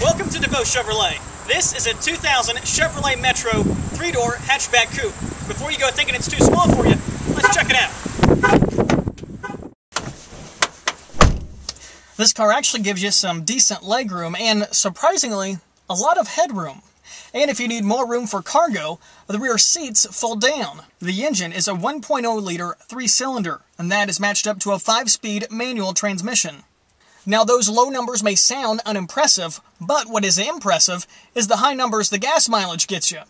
Welcome to DeVoe Chevrolet. This is a 2000 Chevrolet Metro three-door hatchback coupe. Before you go thinking it's too small for you, let's check it out. This car actually gives you some decent legroom and, surprisingly, a lot of headroom. And if you need more room for cargo, the rear seats fold down. The engine is a 1.0 liter three cylinder, and that is matched up to a 5 speed manual transmission. Now, those low numbers may sound unimpressive, but what is impressive is the high numbers the gas mileage gets you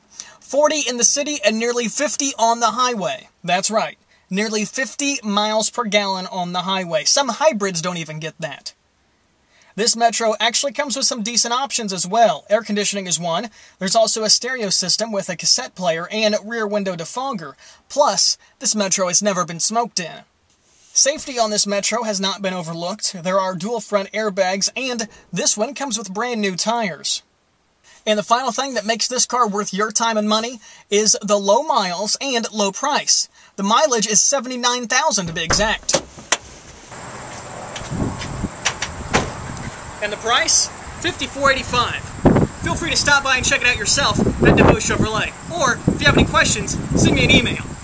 40 in the city and nearly 50 on the highway. That's right, nearly 50 miles per gallon on the highway. Some hybrids don't even get that. This Metro actually comes with some decent options as well. Air conditioning is one. There's also a stereo system with a cassette player and rear window defogger. Plus, this Metro has never been smoked in. Safety on this Metro has not been overlooked. There are dual front airbags, and this one comes with brand new tires. And the final thing that makes this car worth your time and money is the low miles and low price. The mileage is 79,000 to be exact. And the price? 54.85. Feel free to stop by and check it out yourself at DeVoe Chevrolet. Or if you have any questions, send me an email.